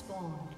Minions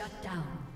Shut down.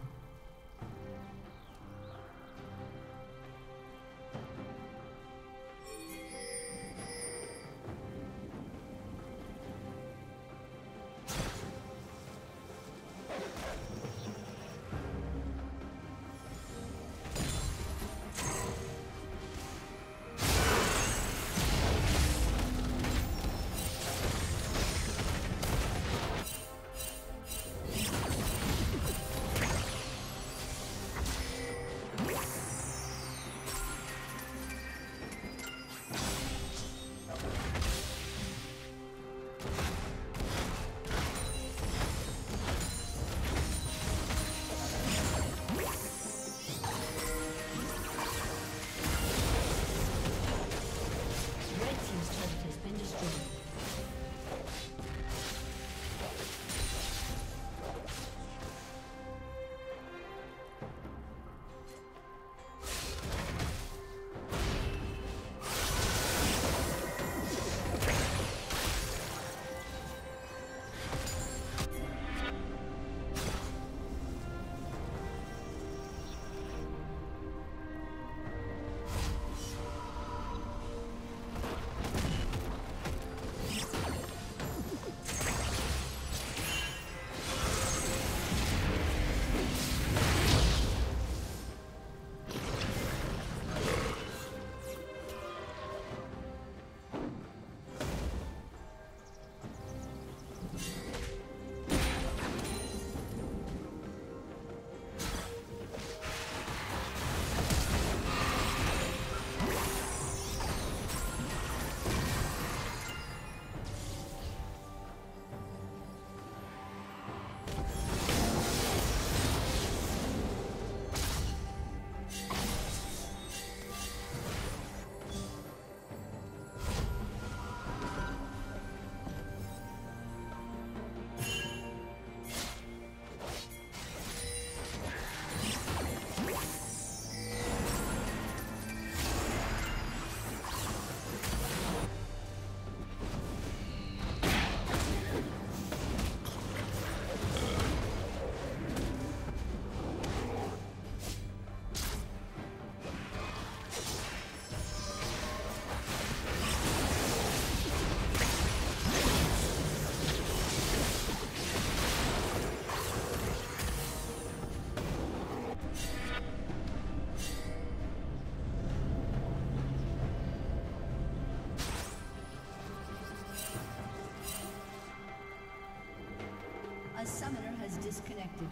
Disconnected.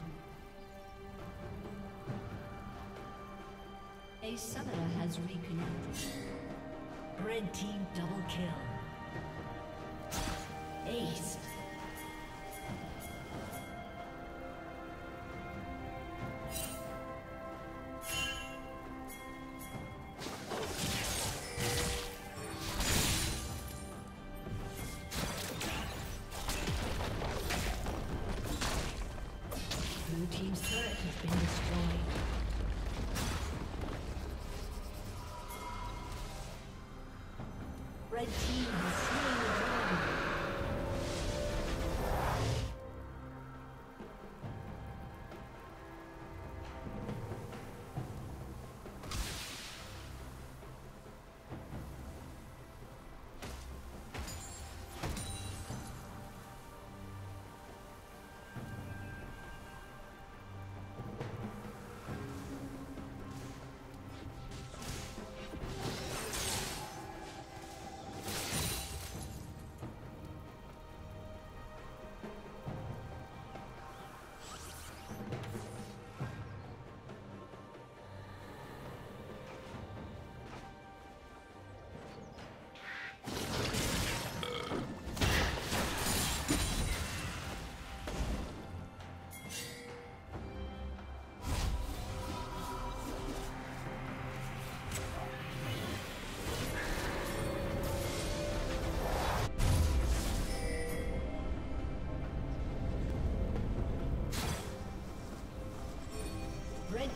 A summoner has reconnected. Red team double kill.